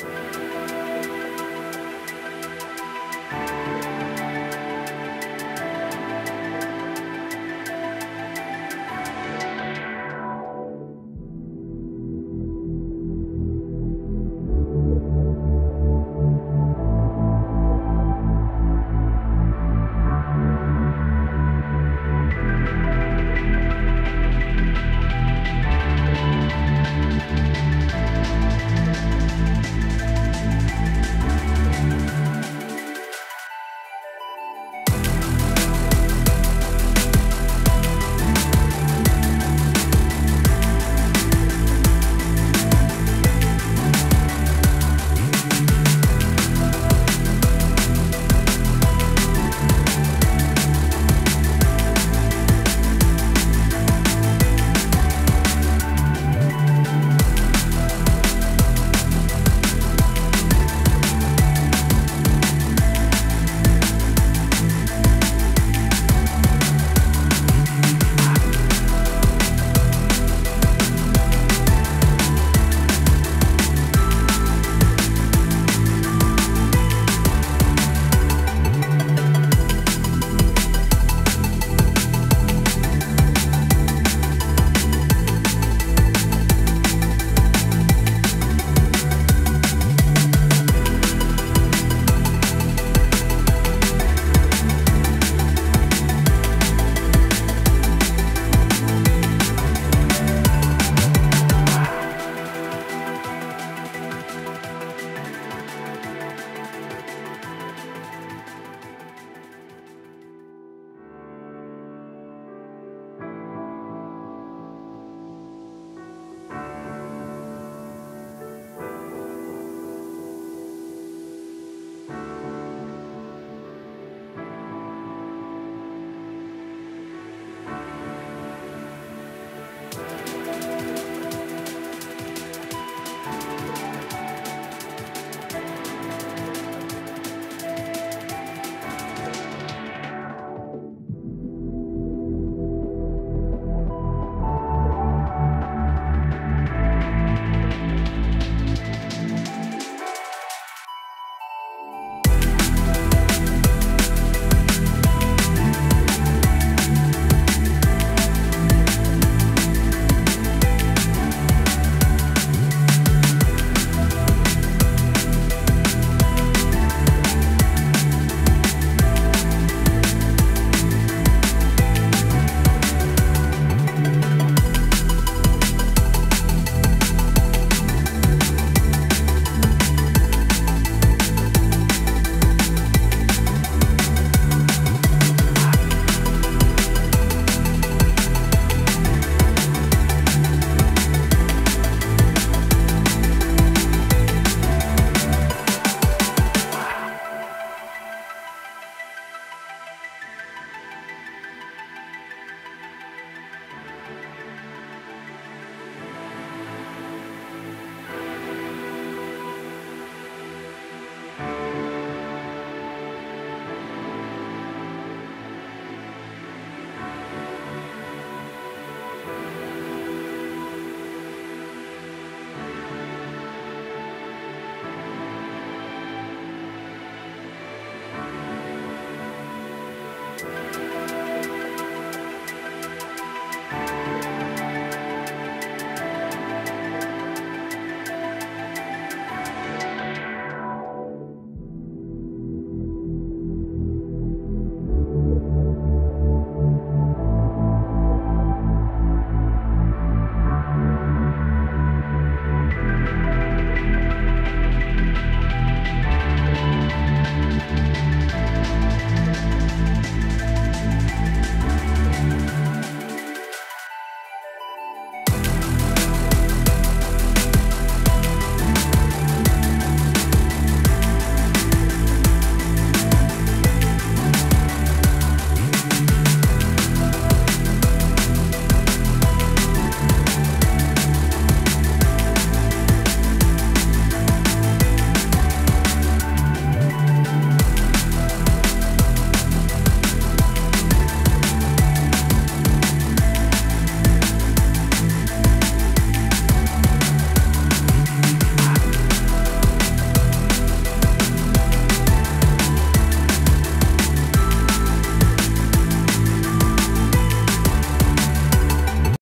Música